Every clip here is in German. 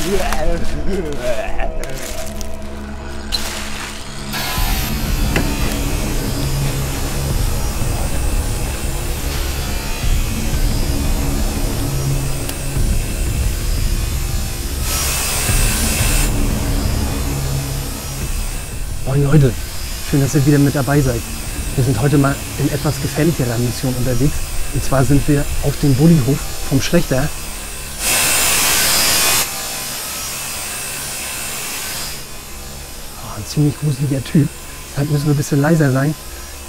Moin Leute, schön, dass ihr wieder mit dabei seid. Wir sind heute mal in etwas gefährlicherer Mission unterwegs. Und zwar sind wir auf dem Bullihof vom Schlechter. Oh, ein ziemlich gruseliger Typ. Deshalb müssen wir ein bisschen leiser sein.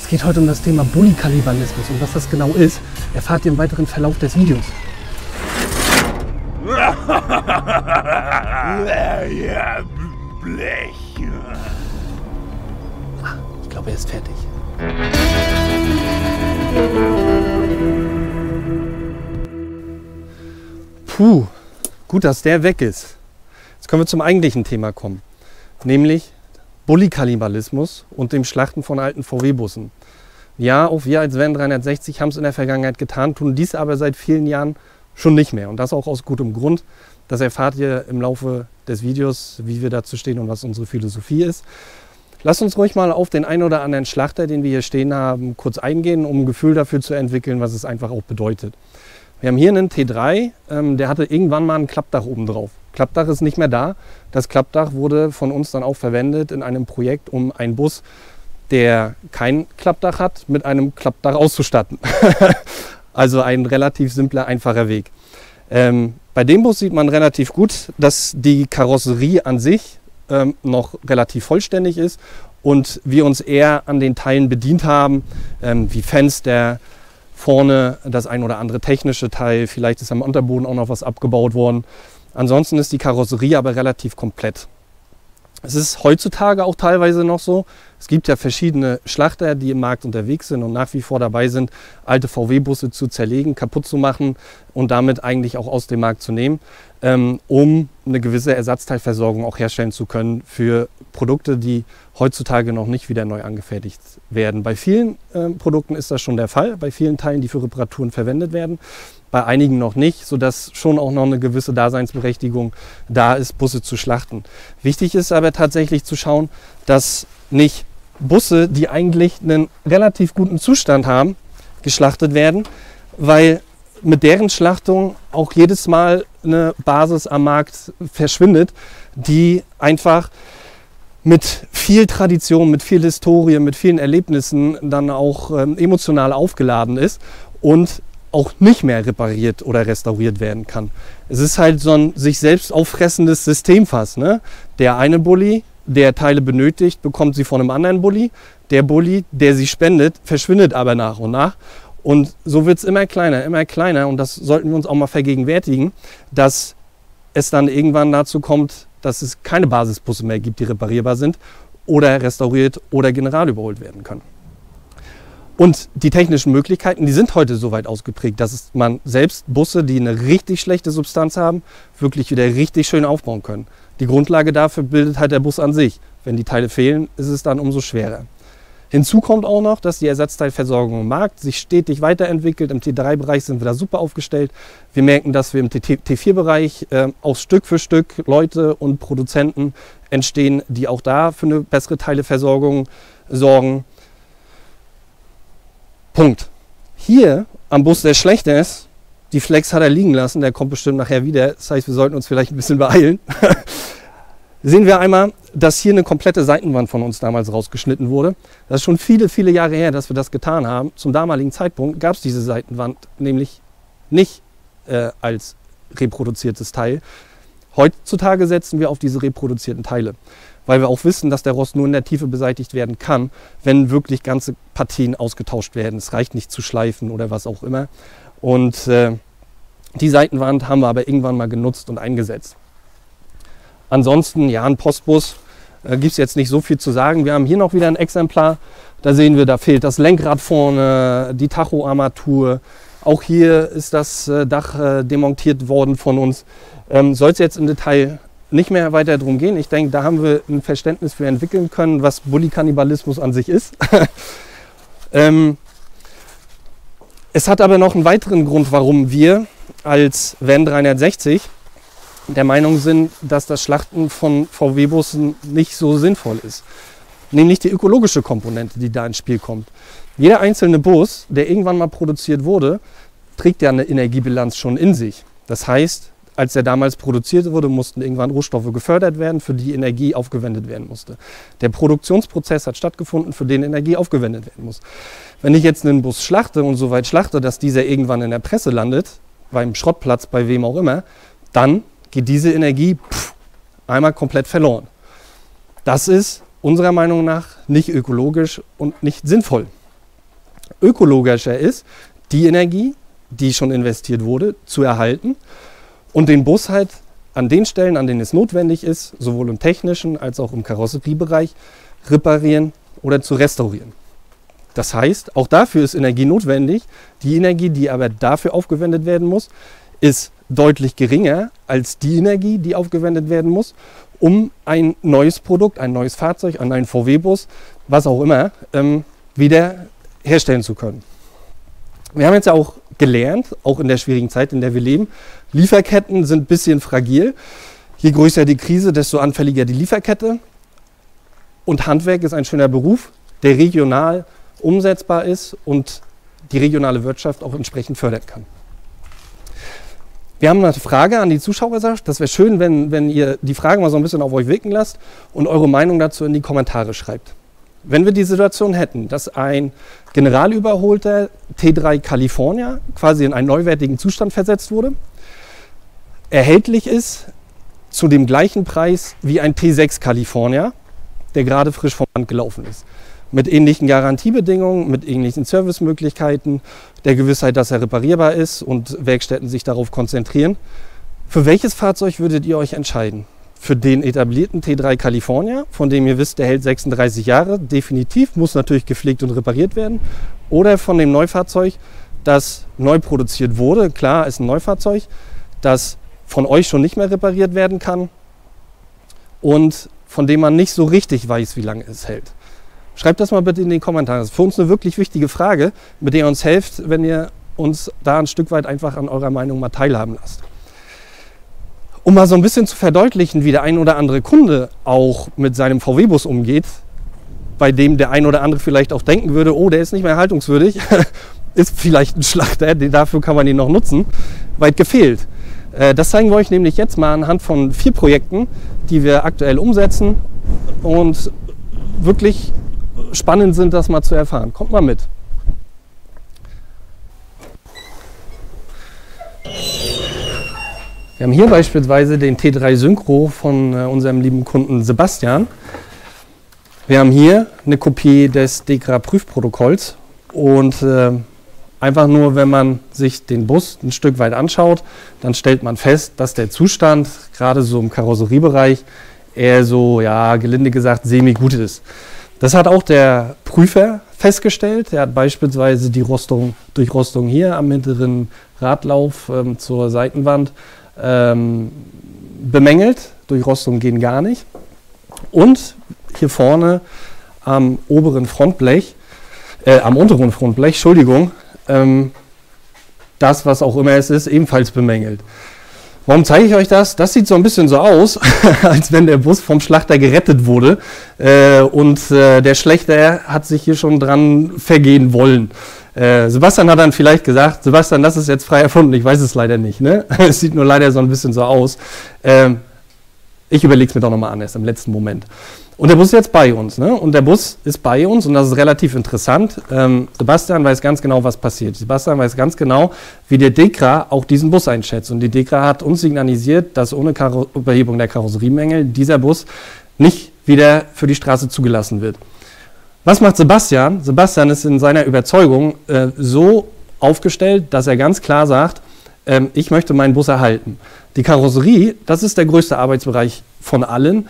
Es geht heute um das Thema Bullikannibalismus und was das genau ist, erfahrt ihr im weiteren Verlauf des Videos. Blech. Ich glaube, er ist fertig. Puh, gut, dass der weg ist. Jetzt können wir zum eigentlichen Thema kommen, nämlich Bullikannibalismus und dem Schlachten von alten VW-Bussen. Ja, auch wir als Van 360 haben es in der Vergangenheit getan, tun dies aber seit vielen Jahren schon nicht mehr. Und das auch aus gutem Grund. Das erfahrt ihr im Laufe des Videos, wie wir dazu stehen und was unsere Philosophie ist. Lasst uns ruhig mal auf den einen oder anderen Schlachter, den wir hier stehen haben, kurz eingehen, um ein Gefühl dafür zu entwickeln, was es einfach auch bedeutet. Wir haben hier einen T3, ähm, der hatte irgendwann mal ein Klappdach oben drauf. Klappdach ist nicht mehr da. Das Klappdach wurde von uns dann auch verwendet in einem Projekt, um einen Bus, der kein Klappdach hat, mit einem Klappdach auszustatten. also ein relativ simpler, einfacher Weg. Ähm, bei dem Bus sieht man relativ gut, dass die Karosserie an sich ähm, noch relativ vollständig ist und wir uns eher an den Teilen bedient haben, ähm, wie Fenster, vorne das ein oder andere technische Teil, vielleicht ist am Unterboden auch noch was abgebaut worden. Ansonsten ist die Karosserie aber relativ komplett. Es ist heutzutage auch teilweise noch so. Es gibt ja verschiedene Schlachter, die im Markt unterwegs sind und nach wie vor dabei sind, alte VW-Busse zu zerlegen, kaputt zu machen und damit eigentlich auch aus dem Markt zu nehmen, ähm, um eine gewisse Ersatzteilversorgung auch herstellen zu können für Produkte, die heutzutage noch nicht wieder neu angefertigt werden. Bei vielen äh, Produkten ist das schon der Fall, bei vielen Teilen, die für Reparaturen verwendet werden bei einigen noch nicht, sodass schon auch noch eine gewisse Daseinsberechtigung da ist, Busse zu schlachten. Wichtig ist aber tatsächlich zu schauen, dass nicht Busse, die eigentlich einen relativ guten Zustand haben, geschlachtet werden, weil mit deren Schlachtung auch jedes Mal eine Basis am Markt verschwindet, die einfach mit viel Tradition, mit viel Historie, mit vielen Erlebnissen dann auch ähm, emotional aufgeladen ist und auch nicht mehr repariert oder restauriert werden kann. Es ist halt so ein sich selbst auffressendes System fast. Ne? Der eine Bulli, der Teile benötigt, bekommt sie von einem anderen Bulli. Der Bulli, der sie spendet, verschwindet aber nach und nach. Und so wird es immer kleiner, immer kleiner. Und das sollten wir uns auch mal vergegenwärtigen, dass es dann irgendwann dazu kommt, dass es keine Basisbusse mehr gibt, die reparierbar sind oder restauriert oder generalüberholt werden können. Und die technischen Möglichkeiten, die sind heute so weit ausgeprägt, dass man selbst Busse, die eine richtig schlechte Substanz haben, wirklich wieder richtig schön aufbauen können. Die Grundlage dafür bildet halt der Bus an sich. Wenn die Teile fehlen, ist es dann umso schwerer. Hinzu kommt auch noch, dass die Ersatzteilversorgung im Markt sich stetig weiterentwickelt. Im T3-Bereich sind wir da super aufgestellt. Wir merken, dass wir im T4-Bereich äh, auch Stück für Stück Leute und Produzenten entstehen, die auch da für eine bessere Teileversorgung sorgen. Punkt. Hier am Bus, der schlechter ist, die Flex hat er liegen lassen, der kommt bestimmt nachher wieder. Das heißt, wir sollten uns vielleicht ein bisschen beeilen. Sehen wir einmal, dass hier eine komplette Seitenwand von uns damals rausgeschnitten wurde. Das ist schon viele, viele Jahre her, dass wir das getan haben. Zum damaligen Zeitpunkt gab es diese Seitenwand nämlich nicht äh, als reproduziertes Teil. Heutzutage setzen wir auf diese reproduzierten Teile weil wir auch wissen, dass der Rost nur in der Tiefe beseitigt werden kann, wenn wirklich ganze Partien ausgetauscht werden. Es reicht nicht zu schleifen oder was auch immer. Und äh, die Seitenwand haben wir aber irgendwann mal genutzt und eingesetzt. Ansonsten, ja, ein Postbus äh, gibt es jetzt nicht so viel zu sagen. Wir haben hier noch wieder ein Exemplar. Da sehen wir, da fehlt das Lenkrad vorne, die Tachoarmatur. Auch hier ist das äh, Dach äh, demontiert worden von uns. Ähm, Soll es jetzt im Detail nicht mehr weiter darum gehen. Ich denke, da haben wir ein Verständnis für entwickeln können, was Bulli-Kannibalismus an sich ist. ähm, es hat aber noch einen weiteren Grund, warum wir als Van 360 der Meinung sind, dass das Schlachten von VW-Bussen nicht so sinnvoll ist. Nämlich die ökologische Komponente, die da ins Spiel kommt. Jeder einzelne Bus, der irgendwann mal produziert wurde, trägt ja eine Energiebilanz schon in sich. Das heißt, als er damals produziert wurde, mussten irgendwann Rohstoffe gefördert werden, für die Energie aufgewendet werden musste. Der Produktionsprozess hat stattgefunden, für den Energie aufgewendet werden muss. Wenn ich jetzt einen Bus schlachte und so weit schlachte, dass dieser irgendwann in der Presse landet, beim Schrottplatz, bei wem auch immer, dann geht diese Energie pff, einmal komplett verloren. Das ist unserer Meinung nach nicht ökologisch und nicht sinnvoll. Ökologischer ist, die Energie, die schon investiert wurde, zu erhalten und den Bus halt an den Stellen, an denen es notwendig ist, sowohl im technischen als auch im Karosseriebereich, reparieren oder zu restaurieren. Das heißt, auch dafür ist Energie notwendig. Die Energie, die aber dafür aufgewendet werden muss, ist deutlich geringer als die Energie, die aufgewendet werden muss, um ein neues Produkt, ein neues Fahrzeug, einen VW-Bus, was auch immer, ähm, wieder herstellen zu können. Wir haben jetzt ja auch gelernt, auch in der schwierigen Zeit, in der wir leben, Lieferketten sind ein bisschen fragil. Je größer die Krise, desto anfälliger die Lieferkette. Und Handwerk ist ein schöner Beruf, der regional umsetzbar ist und die regionale Wirtschaft auch entsprechend fördern kann. Wir haben eine Frage an die Zuschauerschaft. Das wäre schön, wenn, wenn ihr die Frage mal so ein bisschen auf euch wirken lasst und eure Meinung dazu in die Kommentare schreibt. Wenn wir die Situation hätten, dass ein generalüberholter T3 California quasi in einen neuwertigen Zustand versetzt wurde, erhältlich ist zu dem gleichen Preis wie ein T6 California, der gerade frisch vom Band gelaufen ist mit ähnlichen Garantiebedingungen, mit ähnlichen Servicemöglichkeiten, der Gewissheit, dass er reparierbar ist und Werkstätten sich darauf konzentrieren. Für welches Fahrzeug würdet ihr euch entscheiden? Für den etablierten T3 California, von dem ihr wisst, der hält 36 Jahre, definitiv, muss natürlich gepflegt und repariert werden. Oder von dem Neufahrzeug, das neu produziert wurde, klar, ist ein Neufahrzeug, das von euch schon nicht mehr repariert werden kann und von dem man nicht so richtig weiß, wie lange es hält. Schreibt das mal bitte in die Kommentare. Das ist für uns eine wirklich wichtige Frage, mit der ihr uns helft, wenn ihr uns da ein Stück weit einfach an eurer Meinung mal teilhaben lasst. Um mal so ein bisschen zu verdeutlichen, wie der ein oder andere Kunde auch mit seinem VW-Bus umgeht, bei dem der ein oder andere vielleicht auch denken würde, oh, der ist nicht mehr haltungswürdig, ist vielleicht ein Schlachter, dafür kann man ihn noch nutzen, weit gefehlt. Äh, das zeigen wir euch nämlich jetzt mal anhand von vier Projekten, die wir aktuell umsetzen und wirklich spannend sind, das mal zu erfahren. Kommt mal mit. Wir haben hier beispielsweise den T3 Synchro von äh, unserem lieben Kunden Sebastian. Wir haben hier eine Kopie des DEKRA Prüfprotokolls und äh, einfach nur, wenn man sich den Bus ein Stück weit anschaut, dann stellt man fest, dass der Zustand gerade so im Karosseriebereich eher so, ja, gelinde gesagt, semi-gut ist. Das hat auch der Prüfer festgestellt. Er hat beispielsweise die Rostung, Durchrostung hier am hinteren Radlauf ähm, zur Seitenwand ähm, bemängelt. Durchrostungen gehen gar nicht. Und hier vorne am oberen Frontblech, äh, am unteren Frontblech, Entschuldigung, ähm, das, was auch immer es ist, ebenfalls bemängelt. Warum zeige ich euch das? Das sieht so ein bisschen so aus, als wenn der Bus vom Schlachter gerettet wurde äh, und äh, der Schlechter hat sich hier schon dran vergehen wollen. Äh, Sebastian hat dann vielleicht gesagt, Sebastian, das ist jetzt frei erfunden, ich weiß es leider nicht. Ne? es sieht nur leider so ein bisschen so aus. Ähm, ich überlege es mir doch nochmal anders im letzten Moment. Und der Bus ist jetzt bei uns. Ne? Und der Bus ist bei uns und das ist relativ interessant. Ähm, Sebastian weiß ganz genau, was passiert. Sebastian weiß ganz genau, wie der DEKRA auch diesen Bus einschätzt. Und die DEKRA hat uns signalisiert, dass ohne Karo Überhebung der Karosseriemängel dieser Bus nicht wieder für die Straße zugelassen wird. Was macht Sebastian? Sebastian ist in seiner Überzeugung äh, so aufgestellt, dass er ganz klar sagt, ähm, ich möchte meinen Bus erhalten. Die Karosserie, das ist der größte Arbeitsbereich von allen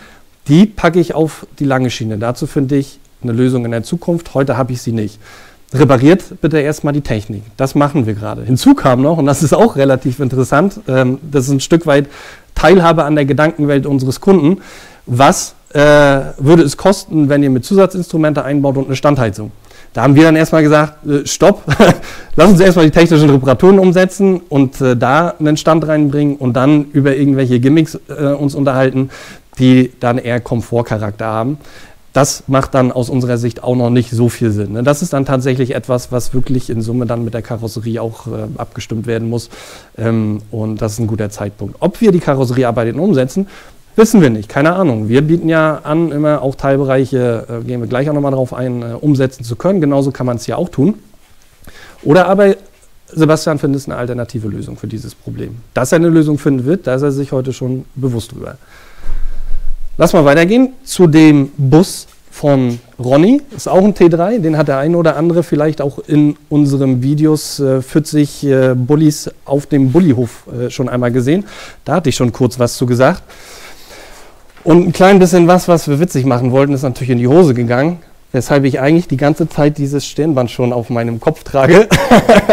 die packe ich auf die lange Schiene. Dazu finde ich eine Lösung in der Zukunft. Heute habe ich sie nicht. Repariert bitte erstmal die Technik. Das machen wir gerade. Hinzu kam noch, und das ist auch relativ interessant, ähm, das ist ein Stück weit Teilhabe an der Gedankenwelt unseres Kunden. Was äh, würde es kosten, wenn ihr mit Zusatzinstrumente einbaut und eine Standheizung? Da haben wir dann erstmal gesagt, äh, stopp, lass uns erstmal die technischen Reparaturen umsetzen und äh, da einen Stand reinbringen und dann über irgendwelche Gimmicks äh, uns unterhalten, die dann eher Komfortcharakter haben. Das macht dann aus unserer Sicht auch noch nicht so viel Sinn. Ne? Das ist dann tatsächlich etwas, was wirklich in Summe dann mit der Karosserie auch äh, abgestimmt werden muss. Ähm, und das ist ein guter Zeitpunkt. Ob wir die Karosseriearbeiten umsetzen, wissen wir nicht. Keine Ahnung. Wir bieten ja an, immer auch Teilbereiche, äh, gehen wir gleich auch nochmal darauf ein, äh, umsetzen zu können. Genauso kann man es ja auch tun. Oder aber Sebastian findet eine alternative Lösung für dieses Problem. Dass er eine Lösung finden wird, da ist er sich heute schon bewusst drüber. Lass mal weitergehen zu dem Bus von Ronny. Ist auch ein T3, den hat der eine oder andere vielleicht auch in unseren Videos äh, 40 äh, Bullis auf dem Bullihof äh, schon einmal gesehen. Da hatte ich schon kurz was zu gesagt. Und ein klein bisschen was, was wir witzig machen wollten, ist natürlich in die Hose gegangen, weshalb ich eigentlich die ganze Zeit dieses Stirnband schon auf meinem Kopf trage.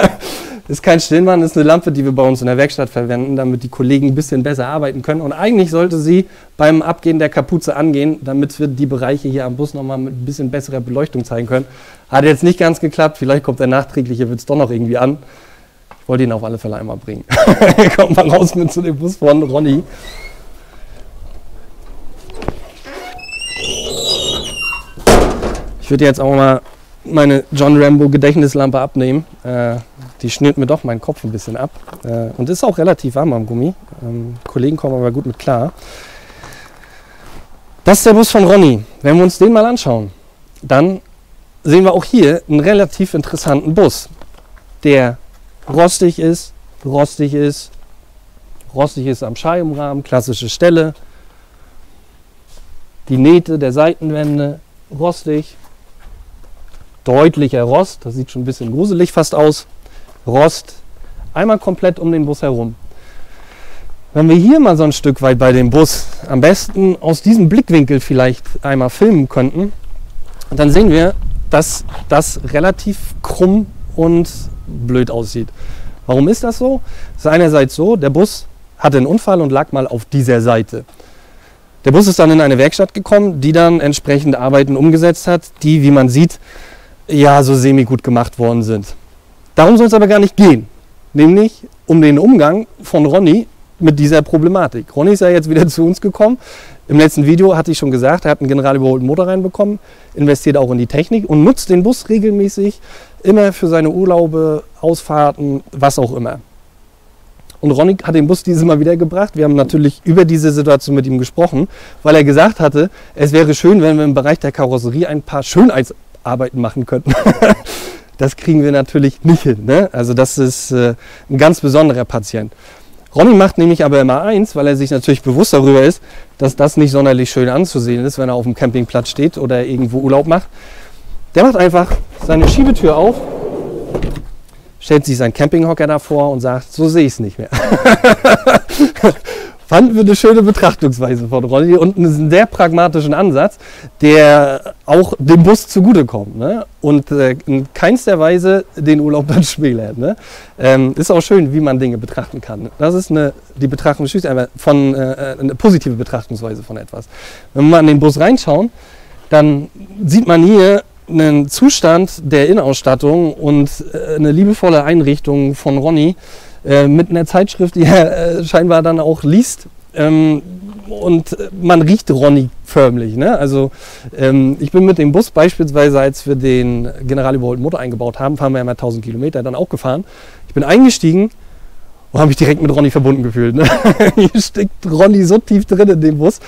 ist kein Stirnband, ist eine Lampe, die wir bei uns in der Werkstatt verwenden, damit die Kollegen ein bisschen besser arbeiten können. Und eigentlich sollte sie beim Abgehen der Kapuze angehen, damit wir die Bereiche hier am Bus nochmal mit ein bisschen besserer Beleuchtung zeigen können. Hat jetzt nicht ganz geklappt, vielleicht kommt der nachträgliche Witz doch noch irgendwie an. Ich wollte ihn auf alle Fälle einmal bringen. Kommt mal raus mit zu dem Bus von Ronny. Ich würde jetzt auch mal meine John Rambo Gedächtnislampe abnehmen. Äh, die schnürt mir doch meinen Kopf ein bisschen ab. Äh, und ist auch relativ warm am Gummi. Ähm, Kollegen kommen aber gut mit klar. Das ist der Bus von Ronny. Wenn wir uns den mal anschauen, dann sehen wir auch hier einen relativ interessanten Bus, der rostig ist, rostig ist, rostig ist am Scheibenrahmen, klassische Stelle. Die Nähte der Seitenwände rostig, deutlicher Rost, das sieht schon ein bisschen gruselig fast aus. Rost einmal komplett um den Bus herum. Wenn wir hier mal so ein Stück weit bei dem Bus am besten aus diesem Blickwinkel vielleicht einmal filmen könnten, dann sehen wir, dass das relativ krumm und blöd aussieht. Warum ist das so? Es ist einerseits so, der Bus hatte einen Unfall und lag mal auf dieser Seite. Der Bus ist dann in eine Werkstatt gekommen, die dann entsprechende Arbeiten umgesetzt hat, die, wie man sieht, ja so semi gut gemacht worden sind. Darum soll es aber gar nicht gehen, nämlich um den Umgang von Ronny mit dieser Problematik. Ronny ist ja jetzt wieder zu uns gekommen. Im letzten Video hatte ich schon gesagt, er hat einen general überholten Motor reinbekommen, investiert auch in die Technik und nutzt den Bus regelmäßig immer für seine Urlaube, Ausfahrten, was auch immer. Und Ronny hat den Bus dieses Mal wieder gebracht. Wir haben natürlich über diese Situation mit ihm gesprochen, weil er gesagt hatte, es wäre schön, wenn wir im Bereich der Karosserie ein paar Schönheitsarbeiten machen könnten. das kriegen wir natürlich nicht hin. Ne? Also das ist äh, ein ganz besonderer Patient. Ronny macht nämlich aber immer eins, weil er sich natürlich bewusst darüber ist, dass das nicht sonderlich schön anzusehen ist, wenn er auf dem Campingplatz steht oder irgendwo Urlaub macht. Der macht einfach seine Schiebetür auf, stellt sich seinen Campinghocker davor und sagt, so sehe ich es nicht mehr. fanden wir eine schöne Betrachtungsweise von Ronny und einen sehr pragmatischen Ansatz, der auch dem Bus zugutekommt ne? und äh, in keinster Weise den Urlaub dann schmälert. Ne? Ähm, ist auch schön, wie man Dinge betrachten kann. Das ist eine, die Betrachtung von äh, eine positive Betrachtungsweise von etwas. Wenn wir mal in den Bus reinschauen, dann sieht man hier einen Zustand der Innenausstattung und äh, eine liebevolle Einrichtung von Ronny, äh, mit einer Zeitschrift, die er äh, scheinbar dann auch liest. Ähm, und man riecht Ronny förmlich. Ne? Also ähm, ich bin mit dem Bus beispielsweise, als wir den general überholten Motor eingebaut haben, fahren wir ja mal 1000 Kilometer, dann auch gefahren. Ich bin eingestiegen und habe mich direkt mit Ronny verbunden gefühlt. Ne? Hier steckt Ronny so tief drin in dem Bus.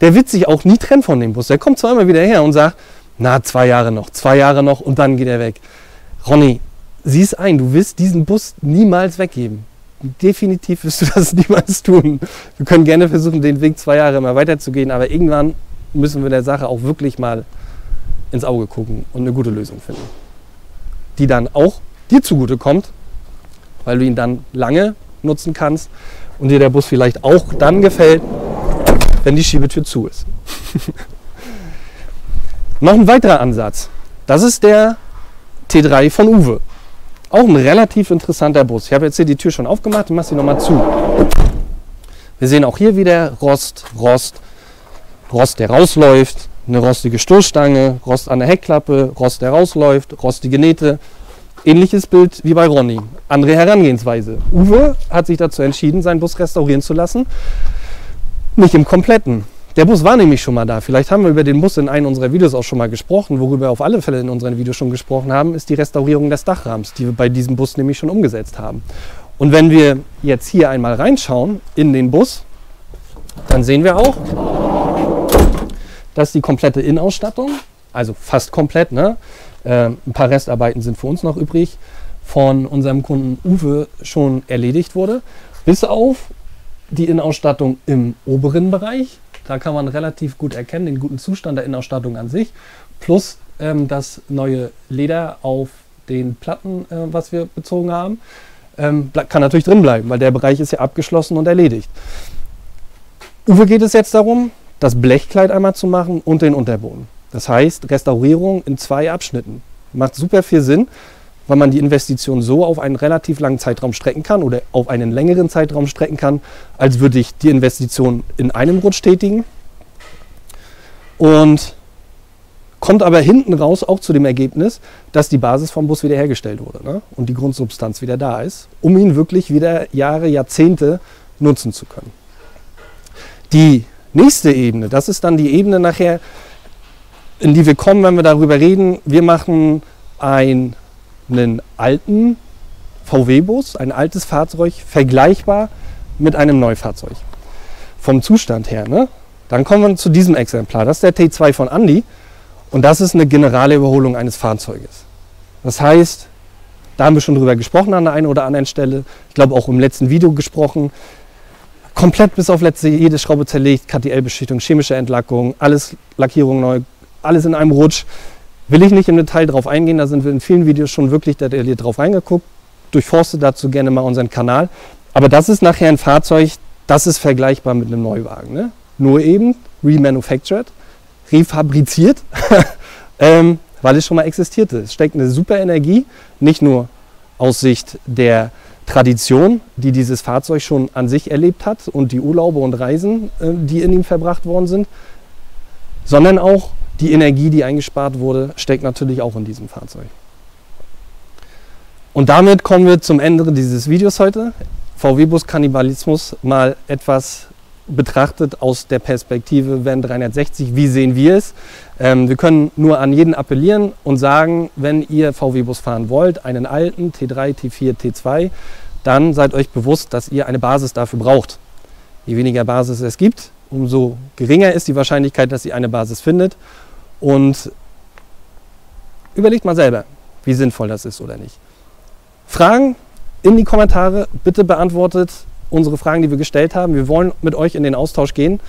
Der wird sich auch nie trennen von dem Bus. Der kommt immer wieder her und sagt, na, zwei Jahre noch, zwei Jahre noch und dann geht er weg. Ronny, sieh es ein, du wirst diesen Bus niemals weggeben. Definitiv wirst du das niemals tun. Wir können gerne versuchen, den Weg zwei Jahre immer weiterzugehen, aber irgendwann müssen wir der Sache auch wirklich mal ins Auge gucken und eine gute Lösung finden. Die dann auch dir zugute kommt, weil du ihn dann lange nutzen kannst und dir der Bus vielleicht auch dann gefällt, wenn die Schiebetür zu ist. Noch ein weiterer Ansatz. Das ist der T3 von Uwe. Auch ein relativ interessanter Bus. Ich habe jetzt hier die Tür schon aufgemacht, ich mache sie nochmal zu. Wir sehen auch hier wieder Rost, Rost, Rost, der rausläuft, eine rostige Stoßstange, Rost an der Heckklappe, Rost, der rausläuft, rostige Nähte. Ähnliches Bild wie bei Ronny. Andere Herangehensweise. Uwe hat sich dazu entschieden, seinen Bus restaurieren zu lassen. Nicht im kompletten. Der Bus war nämlich schon mal da. Vielleicht haben wir über den Bus in einem unserer Videos auch schon mal gesprochen. Worüber wir auf alle Fälle in unseren Videos schon gesprochen haben, ist die Restaurierung des Dachrahmens, die wir bei diesem Bus nämlich schon umgesetzt haben. Und wenn wir jetzt hier einmal reinschauen in den Bus, dann sehen wir auch, dass die komplette Innenausstattung, also fast komplett, ne? Äh, ein paar Restarbeiten sind für uns noch übrig, von unserem Kunden Uwe schon erledigt wurde, bis auf die Innenausstattung im oberen Bereich. Da kann man relativ gut erkennen den guten Zustand der Innenausstattung an sich, plus ähm, das neue Leder auf den Platten, äh, was wir bezogen haben, ähm, kann natürlich drin bleiben, weil der Bereich ist ja abgeschlossen und erledigt. Uwe geht es jetzt darum, das Blechkleid einmal zu machen und den Unterboden. Das heißt, Restaurierung in zwei Abschnitten. Macht super viel Sinn, weil man die Investition so auf einen relativ langen Zeitraum strecken kann oder auf einen längeren Zeitraum strecken kann, als würde ich die Investition in einem Rutsch tätigen. Und kommt aber hinten raus auch zu dem Ergebnis, dass die Basis vom Bus wiederhergestellt wurde ne? und die Grundsubstanz wieder da ist, um ihn wirklich wieder Jahre, Jahrzehnte nutzen zu können. Die Nächste Ebene, das ist dann die Ebene nachher, in die wir kommen, wenn wir darüber reden. Wir machen ein, einen alten VW-Bus, ein altes Fahrzeug, vergleichbar mit einem Neufahrzeug. Vom Zustand her. Ne? Dann kommen wir zu diesem Exemplar. Das ist der T2 von Andy. Und das ist eine generale Überholung eines Fahrzeuges. Das heißt, da haben wir schon drüber gesprochen an der einen oder anderen Stelle. Ich glaube auch im letzten Video gesprochen komplett bis auf letzte jede Schraube zerlegt, KTL-Beschichtung, chemische Entlackung, alles Lackierung neu, alles in einem Rutsch. Will ich nicht im Detail drauf eingehen, da sind wir in vielen Videos schon wirklich detailliert drauf reingeguckt. Durchforste dazu gerne mal unseren Kanal. Aber das ist nachher ein Fahrzeug, das ist vergleichbar mit einem Neuwagen. Ne? Nur eben remanufactured, refabriziert, ähm, weil es schon mal existierte. Es steckt eine super Energie, nicht nur aus Sicht der Tradition, die dieses Fahrzeug schon an sich erlebt hat und die Urlaube und Reisen, äh, die in ihm verbracht worden sind, sondern auch die Energie, die eingespart wurde, steckt natürlich auch in diesem Fahrzeug. Und damit kommen wir zum Ende dieses Videos heute. VW-Bus Kannibalismus mal etwas betrachtet aus der Perspektive Van 360. Wie sehen wir es? Ähm, wir können nur an jeden appellieren und sagen, wenn ihr VW-Bus fahren wollt, einen alten T3, T4, T2, dann seid euch bewusst, dass ihr eine Basis dafür braucht. Je weniger Basis es gibt, umso geringer ist die Wahrscheinlichkeit, dass ihr eine Basis findet. Und überlegt mal selber, wie sinnvoll das ist oder nicht. Fragen in die Kommentare, bitte beantwortet unsere Fragen, die wir gestellt haben. Wir wollen mit euch in den Austausch gehen.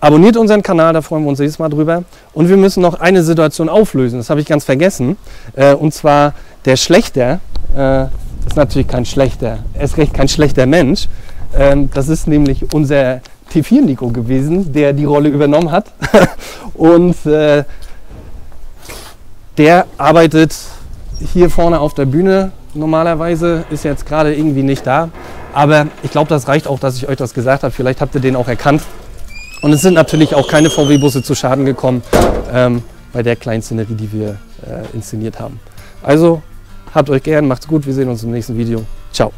Abonniert unseren Kanal, da freuen wir uns jedes Mal drüber. Und wir müssen noch eine Situation auflösen, das habe ich ganz vergessen. Äh, und zwar der Schlechter, äh, ist natürlich kein schlechter, er ist recht kein schlechter Mensch. Ähm, das ist nämlich unser T4-Nico gewesen, der die Rolle übernommen hat. und äh, der arbeitet hier vorne auf der Bühne normalerweise, ist jetzt gerade irgendwie nicht da. Aber ich glaube, das reicht auch, dass ich euch das gesagt habe. Vielleicht habt ihr den auch erkannt. Und es sind natürlich auch keine VW-Busse zu Schaden gekommen ähm, bei der kleinen Szenerie, die wir äh, inszeniert haben. Also habt euch gern, macht's gut, wir sehen uns im nächsten Video. Ciao.